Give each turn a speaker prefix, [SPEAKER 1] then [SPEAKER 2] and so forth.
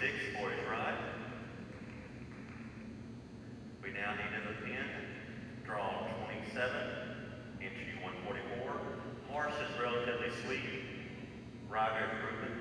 [SPEAKER 1] Six boys ride. We now need in pin, draw 27, entry 144. Horse is relatively sweet. Rider Reuben